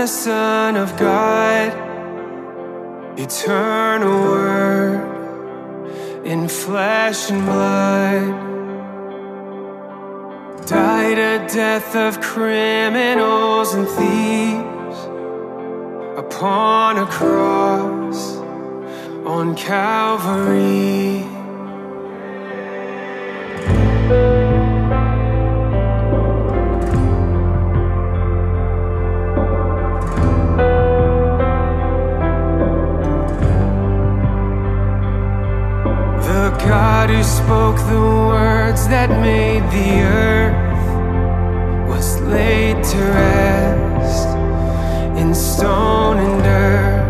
the Son of God, eternal Word in flesh and blood. Died a death of criminals and thieves upon a cross on Calvary. God who spoke the words that made the earth was laid to rest in stone and dirt.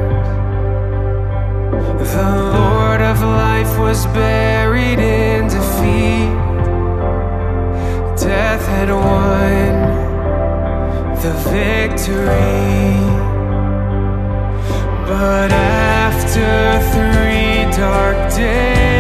The Lord of life was buried in defeat. Death had won the victory. But after three dark days,